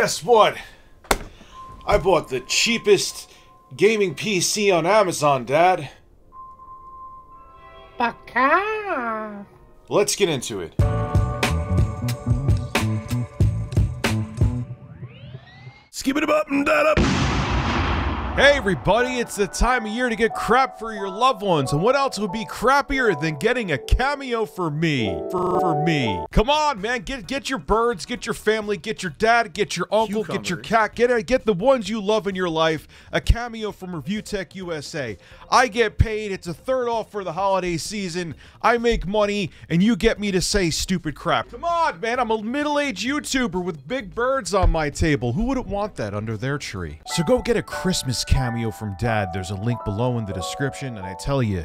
guess what? I bought the cheapest gaming PC on Amazon, Dad. Baka. Let's get into it. Skip it up and that up. Hey everybody, it's the time of year to get crap for your loved ones, and what else would be crappier than getting a cameo for me? For, for me. Come on, man, get get your birds, get your family, get your dad, get your uncle, get your cat, get get the ones you love in your life. A cameo from Review Tech USA. I get paid, it's a third off for the holiday season. I make money, and you get me to say stupid crap. Come on, man, I'm a middle-aged YouTuber with big birds on my table. Who wouldn't want that under their tree? So go get a Christmas cameo from Dad. There's a link below in the description, and I tell you,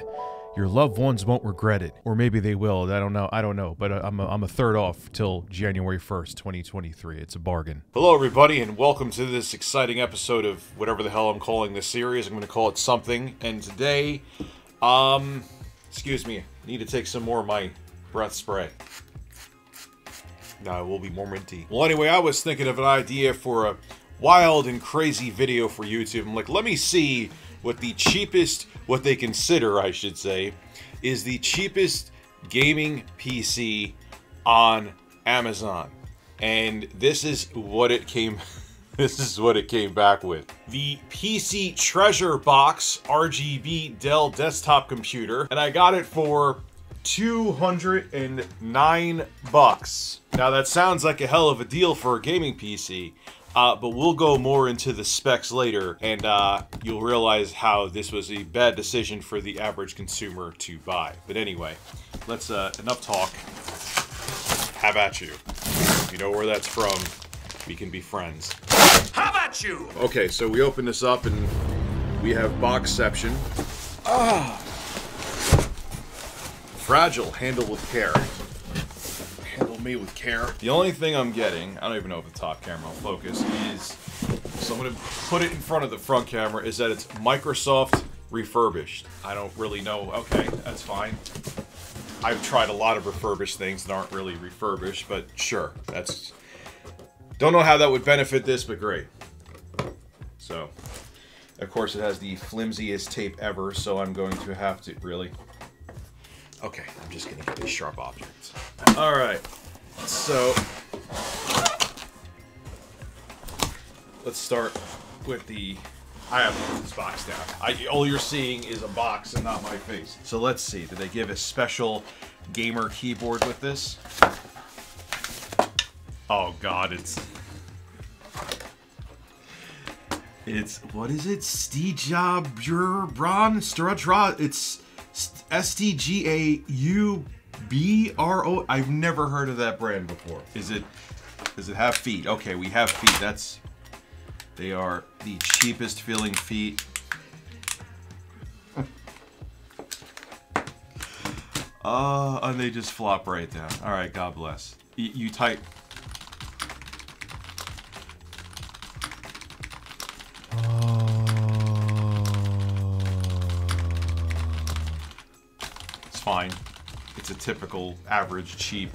your loved ones won't regret it. Or maybe they will. I don't know. I don't know. But uh, I'm a, I'm a third off till January 1st, 2023. It's a bargain. Hello, everybody, and welcome to this exciting episode of whatever the hell I'm calling this series. I'm going to call it something. And today, um, excuse me, I need to take some more of my breath spray. No, it will be more minty. Well, anyway, I was thinking of an idea for a wild and crazy video for YouTube. I'm like, let me see what the cheapest, what they consider, I should say, is the cheapest gaming PC on Amazon. And this is what it came this is what it came back with. The PC Treasure Box RGB Dell desktop computer, and I got it for 209 bucks. Now that sounds like a hell of a deal for a gaming PC, uh, but we'll go more into the specs later, and uh, you'll realize how this was a bad decision for the average consumer to buy. But anyway, let's uh, enough talk. How about you? If you know where that's from, we can be friends. How about you? Okay, so we open this up and we have boxception. Ah! Fragile, handle with care. Me with care. The only thing I'm getting, I don't even know if the top camera will focus, is, so I'm gonna put it in front of the front camera, is that it's Microsoft refurbished. I don't really know, okay, that's fine. I've tried a lot of refurbished things that aren't really refurbished, but sure, that's... Don't know how that would benefit this, but great. So, of course, it has the flimsiest tape ever, so I'm going to have to really. Okay, I'm just gonna get these sharp objects. All right, so let's start with the. I have this box down. I, all you're seeing is a box and not my face. So let's see. Did they give a special gamer keyboard with this? Oh God, it's It's what is it? Stija Bron Strudra. It's S T G A U B R O. I've never heard of that brand before. Is it? Does it have feet? Okay, we have feet. That's. They are the cheapest feeling feet. Uh, and they just flop right down. All right, God bless. Y- you type. It's fine. It's a typical, average, cheap,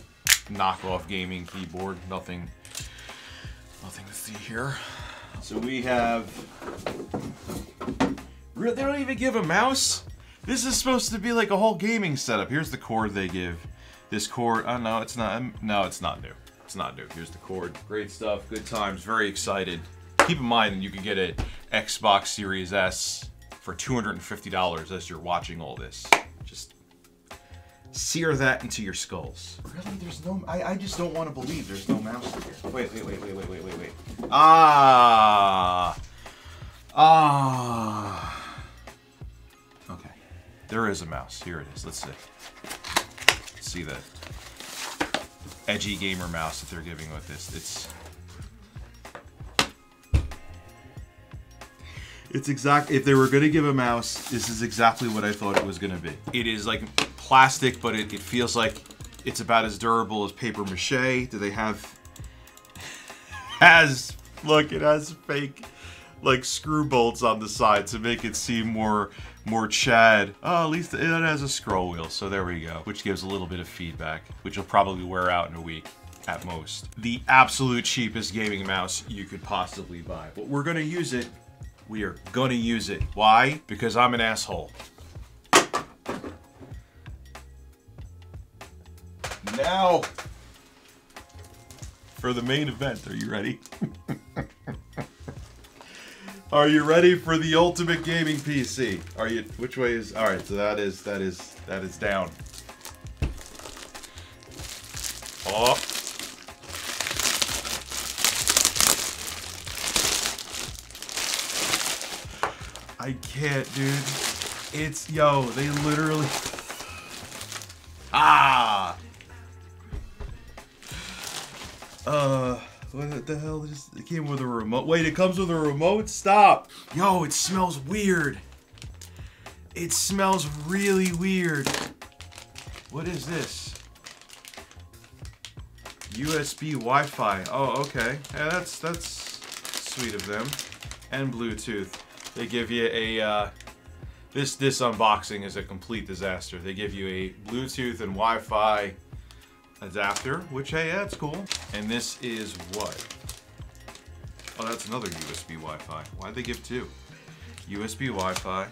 knockoff gaming keyboard. Nothing, nothing to see here. So we have. They don't even give a mouse. This is supposed to be like a whole gaming setup. Here's the cord they give. This cord. Oh no, it's not. Um, no, it's not new. It's not new. Here's the cord. Great stuff. Good times. Very excited. Keep in mind you can get an Xbox Series S for $250 as you're watching all this. Just sear that into your skulls. Really? There's no. I, I just don't want to believe there's no mouse here. Wait, wait, wait, wait, wait, wait, wait, wait. Ah. Ah. Okay. There is a mouse. Here it is. Let's see. Let's see the edgy gamer mouse that they're giving with this. It's It's exact. If they were going to give a mouse, this is exactly what I thought it was going to be. It is like plastic, but it, it feels like it's about as durable as paper mache. Do they have? Has look, it has fake like screw bolts on the side to make it seem more more Chad. Oh, at least it has a scroll wheel, so there we go, which gives a little bit of feedback, which will probably wear out in a week. at most. The absolute cheapest gaming mouse you could possibly buy. But we're gonna use it. We are gonna use it. Why? Because I'm an asshole. Now, for the main event. Are you ready? Are you ready for the ultimate gaming PC? Are you? Which way is? All right. So that is that is that is down. Oh. I can't, dude. It's yo. They literally. came with a remote. Wait, it comes with a remote. Stop. Yo, it smells weird. It smells really weird. What is this? USB Wi-Fi. Oh, okay. Yeah, that's that's sweet of them. And Bluetooth. They give you a. Uh, this this unboxing is a complete disaster. They give you a Bluetooth and Wi-Fi adapter, which hey, that's cool. And this is what? Oh, that's another USB Wi-Fi. Why'd they give two? USB Wi-Fi.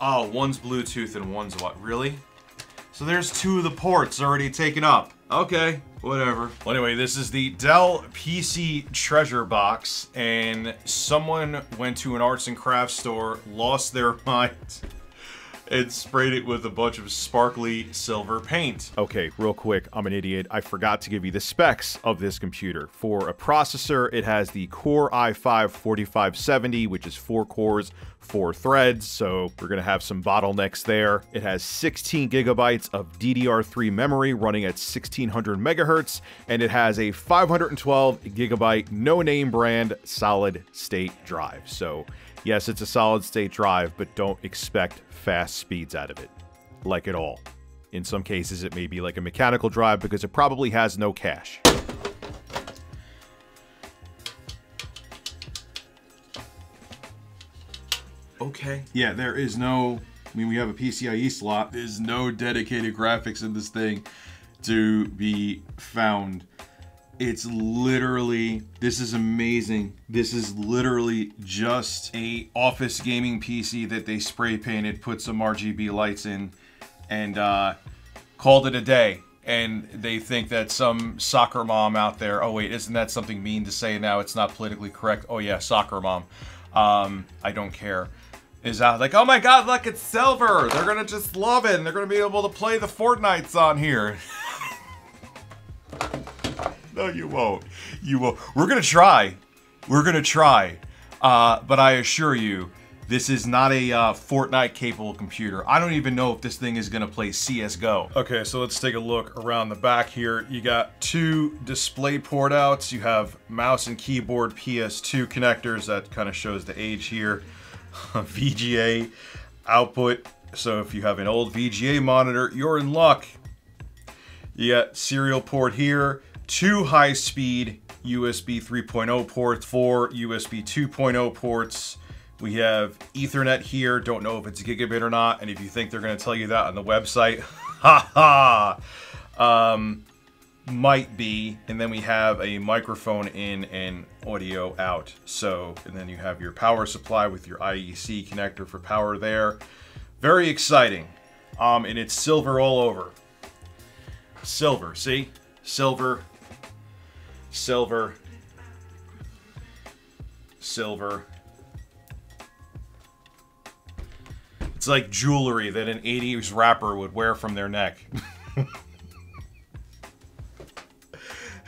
Oh, one's Bluetooth and one's what? Really? So there's two of the ports already taken up. Okay, whatever. Well, anyway, this is the Dell PC Treasure Box, and someone went to an arts and crafts store, lost their mind, and sprayed it with a bunch of sparkly silver paint. Okay, real quick, I'm an idiot. I forgot to give you the specs of this computer. For a processor, it has the Core i5-4570, which is four cores, four threads, so we're gonna have some bottlenecks there. It has 16 gigabytes of DDR3 memory running at 1600 megahertz, and it has a 512 gigabyte no-name brand solid state drive. So yes, it's a solid state drive, but don't expect fast speeds out of it, like at all. In some cases, it may be like a mechanical drive because it probably has no cache. Okay. Yeah, there is no. I mean, we have a PCIe slot. There's no dedicated graphics in this thing to be found. It's literally this is amazing. This is literally just a office gaming PC that they spray painted, put some RGB lights in, and uh, called it a day. And they think that some soccer mom out there. Oh wait, isn't that something mean to say now? It's not politically correct. Oh yeah, soccer mom. Um, I don't care. Is out like, oh my god, look, it's silver. They're gonna just love it, and they're gonna be able to play the Fortnites on here. No, you won't. You will. We're gonna try. We're gonna try. Uh, but I assure you, this is not a uh, Fortnite capable computer. I don't even know if this thing is gonna play CS:GO. Okay, so let's take a look around the back here. You got two display port outs. You have mouse and keyboard PS2 connectors. That kind of shows the age here. VGA output. So if you have an old VGA monitor, you're in luck. You got serial port here two high-speed USB 3.0 ports, four USB 2.0 ports. We have Ethernet here. Don't know if it's gigabit or not. And if you think they're going to tell you that on the website, ha ha, um, might be. And then we have a microphone in and audio out. So, and then you have your power supply with your IEC connector for power there. Very exciting. Um, and it's silver all over. Silver, see? Silver, silver, silver. It's like jewelry that an 80s rapper would wear from their neck.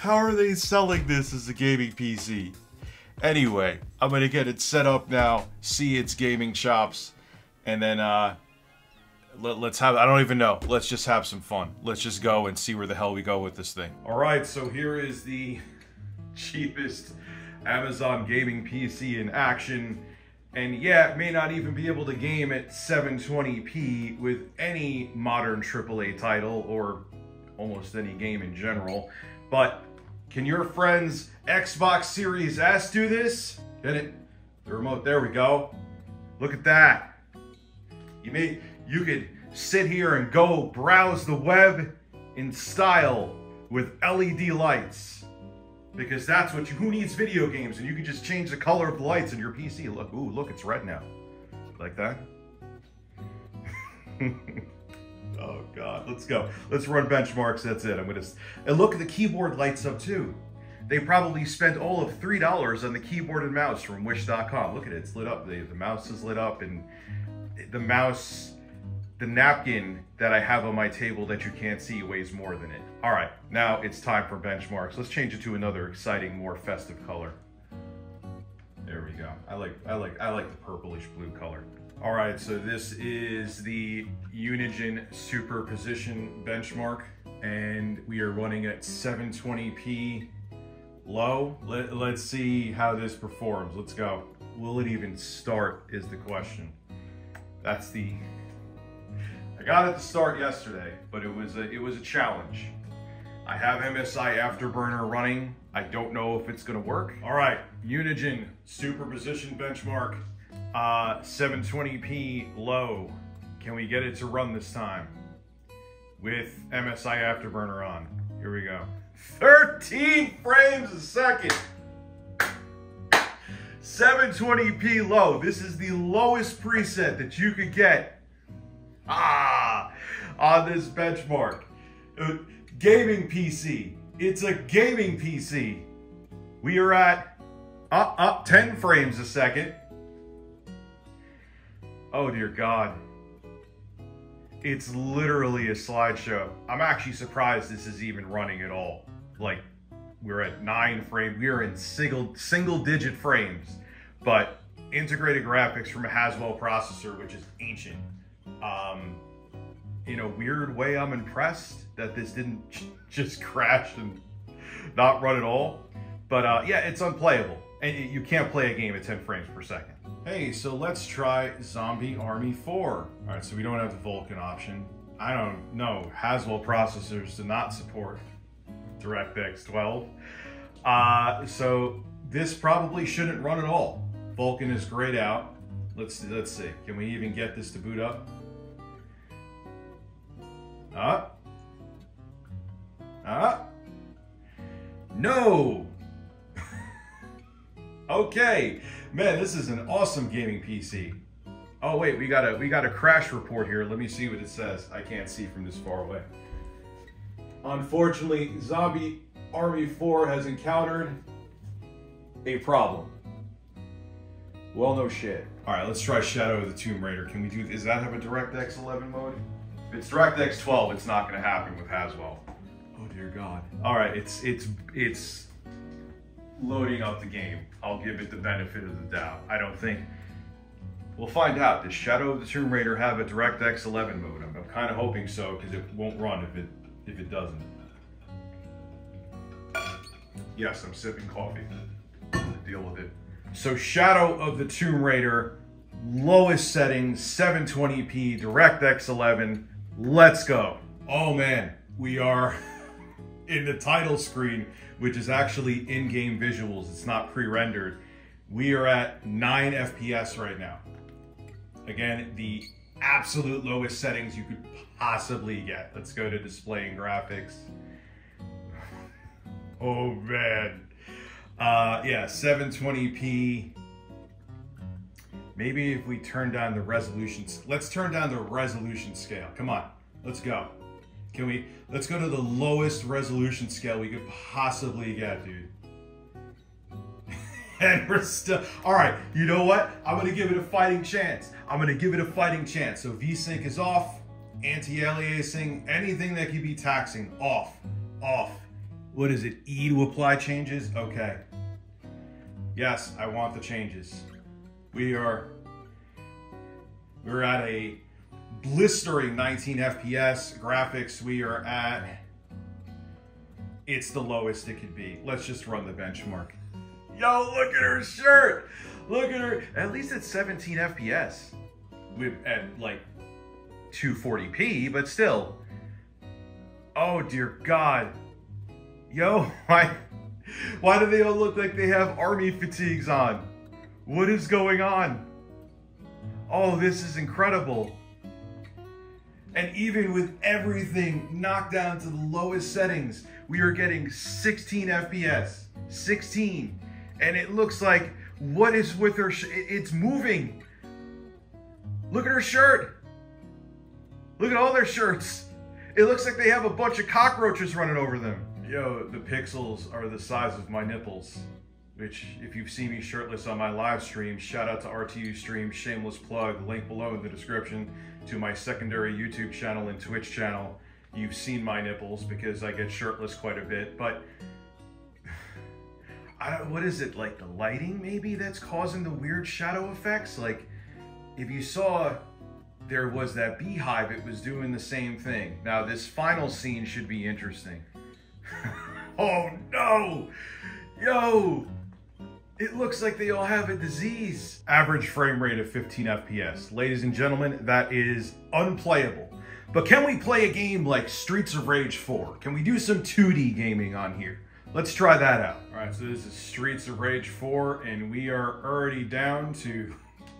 How are they selling this as a gaming PC? Anyway, I'm gonna get it set up now, see its gaming chops, and then uh, let, us have, I don't even know. Let's just have some fun. Let's just go and see where the hell we go with this thing. All right, so here is the cheapest Amazon gaming PC in action. And yeah, it may not even be able to game at 720p with any modern AAA title or almost any game in general. But can your friend's Xbox Series S do this? Get it? The remote, there we go. Look at that. You may, you could sit here and go browse the web in style with LED lights. Because that's what you, who needs video games and you can just change the color of the lights in your PC. Look, ooh, look, it's red now. Like that? oh god, let's go. Let's run benchmarks, that's it. I'm gonna, and look, the keyboard lights up too. They probably spent all of $3 on the keyboard and mouse from wish.com. Look at it, it's lit up. The, the mouse is lit up and the mouse the napkin that I have on my table that you can't see weighs more than it. All right, now it's time for benchmarks. Let's change it to another exciting, more festive color. There we go. I like, I like, I like the purplish blue color. All right, so this is the Unigine Superposition benchmark, and we are running at 720p low. Let, let's see how this performs. Let's go. Will it even start is the question. That's the I got it to start yesterday, but it was a, it was a challenge. I have MSI Afterburner running. I don't know if it's gonna work. All right, Unigine superposition benchmark, uh, 720p low. Can we get it to run this time? With MSI Afterburner on. Here we go. 13 frames a second. 720p low. This is the lowest preset that you could get Ah, on this benchmark. Uh, gaming PC. It's a gaming PC. We are at uh, uh, 10 frames a second. Oh dear God. It's literally a slideshow. I'm actually surprised this is even running at all. Like, we're at nine frames. We are in single, single digit frames, but integrated graphics from a Haswell processor, which is ancient. Um, in a weird way, I'm impressed that this didn't just crash and not run at all. But uh, yeah, it's unplayable. And you can't play a game at 10 frames per second. Hey, so let's try Zombie Army 4. All right, so we don't have the Vulkan option. I don't know. Haswell processors do not support DirectX 12. Uh, so this probably shouldn't run at all. Vulkan is grayed out. Let's let's see. Can we even get this to boot up? Ah. Ah. No. Okay. Man, this is an awesome gaming PC. Oh wait, we got a we got a crash report here. Let me see what it says. I can't see from this far away. Unfortunately, Zombie Army 4 has encountered a problem. Well, no shit. All right, let's try Shadow of the Tomb Raider. Can we do, does that have a DirectX 11 mode? If it's DirectX 12, it's not gonna happen with Haswell. Oh dear God. All right, it's, it's, it's loading up the game. I'll give it the benefit of the doubt. I don't think, we'll find out. Does Shadow of the Tomb Raider have a DirectX 11 mode? I'm, kind of hoping so, because it won't run if it, if it doesn't. Yes, I'm sipping coffee. Deal with it. So Shadow of the Tomb Raider, lowest settings, 720p, DirectX 11, Let's go. Oh man, we are in the title screen, which is actually in-game visuals. It's not pre-rendered. We are at 9 FPS right now. Again, the absolute lowest settings you could possibly get. Let's go to display and graphics. Oh man. Uh, yeah, 720p. Maybe if we turn down the resolution, let's turn down the resolution scale. Come on, let's go. Can we, let's go to the lowest resolution scale we could possibly get, dude. and we're still, all right, you know what? I'm gonna give it a fighting chance. I'm gonna give it a fighting chance. So VSync is off, anti-aliasing, anything that could be taxing, off, off. What is it, E to apply changes? Okay. Yes, I want the changes. We are we're at a blistering 19 FPS graphics. We are at it's the lowest it could be. Let's just run the benchmark. Yo, look at her shirt. Look at her. At least it's 17 FPS. With at like 240p, but still. Oh dear God. Yo, why why do they all look like they have army fatigues on? What is going on? Oh, this is incredible. And even with everything knocked down to the lowest settings, we are getting 16 FPS. 16. And it looks like what is with her? It's moving. Look at her shirt. Look at all their shirts. It looks like they have a bunch of cockroaches running over them. Yo, the pixels are the size of my nipples. Which, if you've seen me shirtless on my live stream, shout out to RTU Stream, shameless plug, link below in the description to my secondary YouTube channel and Twitch channel. You've seen my nipples because I get shirtless quite a bit, but I what is it like the lighting maybe that's causing the weird shadow effects? Like if you saw there was that beehive, it was doing the same thing. Now this final scene should be interesting. oh no! Yo! It looks like they all have a disease. Average frame rate of 15 FPS. Ladies and gentlemen, that is unplayable. But can we play a game like Streets of Rage 4? Can we do some 2D gaming on here? Let's try that out. All right, so this is Streets of Rage 4, and we are already down to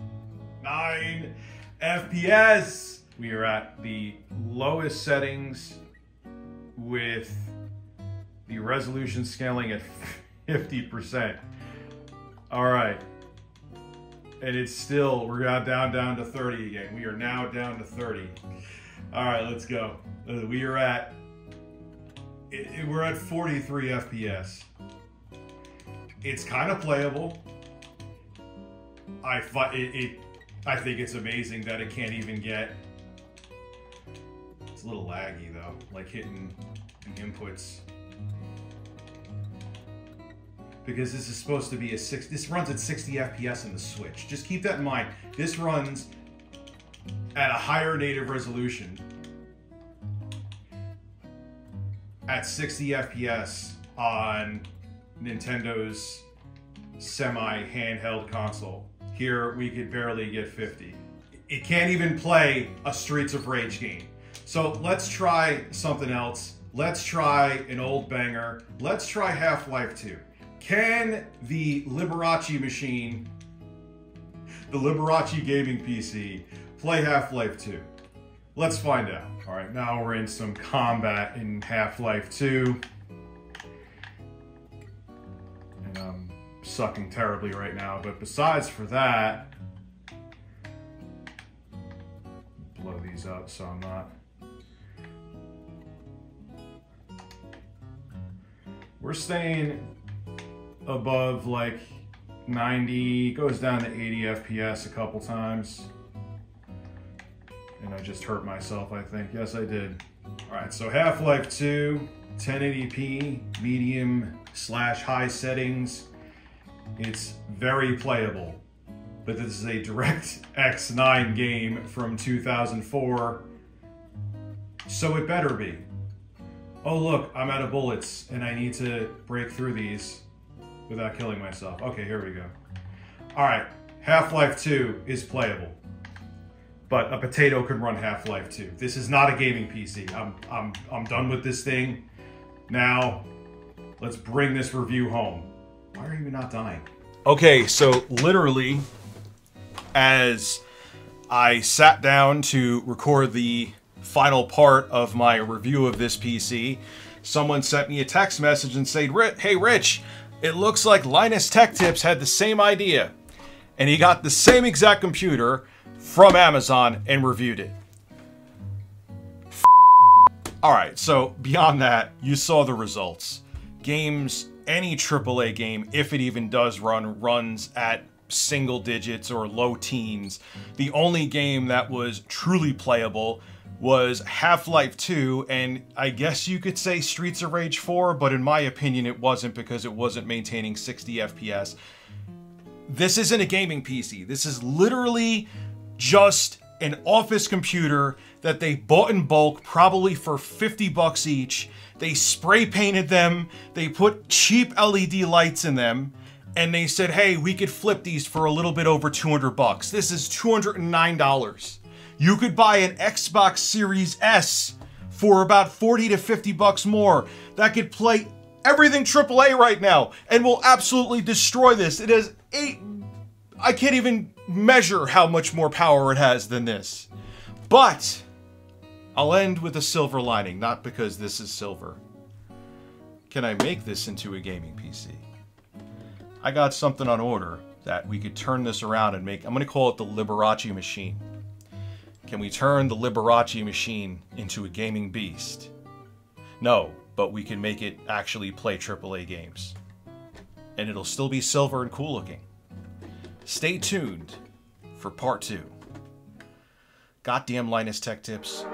9 FPS. We are at the lowest settings with the resolution scaling at 50%. All right. And it's still, we're down, down, down to 30 again. We are now down to 30. All right, let's go. Uh, we are at, it, it, we're at 43 FPS. It's kind of playable. I, it, it, I think it's amazing that it can't even get, it's a little laggy though, like hitting the inputs because this is supposed to be a six. This runs at 60 FPS in the Switch. Just keep that in mind. This runs at a higher native resolution at 60 FPS on Nintendo's semi handheld console. Here we could barely get 50. It can't even play a Streets of Rage game. So let's try something else. Let's try an old banger. Let's try Half Life 2. Can the Liberace machine, the Liberace gaming PC, play Half-Life 2? Let's find out. All right, now we're in some combat in Half-Life 2. And I'm sucking terribly right now, but besides for that, blow these up so I'm not we're staying above like 90, goes down to 80 FPS a couple times. And I just hurt myself, I think. Yes, I did. All right, so Half-Life 2, 1080p, medium slash high settings. It's very playable, but this is a direct X9 game from 2004, so it better be. Oh look, I'm out of bullets, and I need to break through these without killing myself. Okay, here we go. All right, Half-Life 2 is playable, but a potato can run Half-Life 2. This is not a gaming PC. I'm, I'm, I'm done with this thing. Now, let's bring this review home. Why are you not dying? Okay, so literally, as I sat down to record the final part of my review of this PC, someone sent me a text message and said, Hey, Rich, it looks like Linus Tech Tips had the same idea, and he got the same exact computer from Amazon and reviewed it. Alright, so beyond that, you saw the results. Games, any AAA game, if it even does run, runs at single digits or low teens. The only game that was truly playable was Half-Life 2 and I guess you could say Streets of Rage 4, but in my opinion it wasn't because it wasn't maintaining 60 FPS. This isn't a gaming PC. This is literally just an office computer that they bought in bulk, probably for 50 bucks each. They spray painted them, they put cheap LED lights in them, and they said, hey, we could flip these for a little bit over 200 bucks. This is $209 you could buy an Xbox Series S for about 40 to 50 bucks more that could play everything AAA right now and will absolutely destroy this. It has eight. I can't even measure how much more power it has than this. But I'll end with a silver lining, not because this is silver. Can I make this into a gaming PC? I got something on order that we could turn this around and make. I'm going to call it the Liberace machine. Can we turn the Liberace machine into a gaming beast? No, but we can make it actually play AAA games. And it'll still be silver and cool looking. Stay tuned for part two. Goddamn Linus Tech Tips.